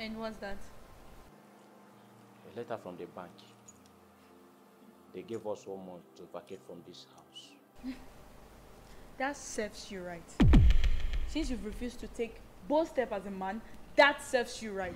And what's that? A letter from the bank. They gave us one month to vacate from this house. That serves you right. Since you've refused to take bold step as a man, that serves you right.